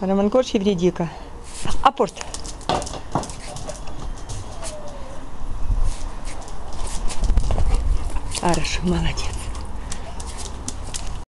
Роман Корч Евредика. Апорт. Хорошо, молодец.